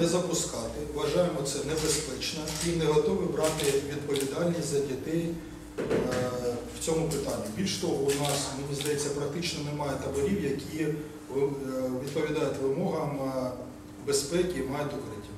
не запускати. Вважаємо це небезпечно і не готові брати відповідальність за дітей е, в цьому питанні. Більш того, у нас, мені здається, практично немає таборів, які е, відповідають вимогам е, безпеки і мають укриття.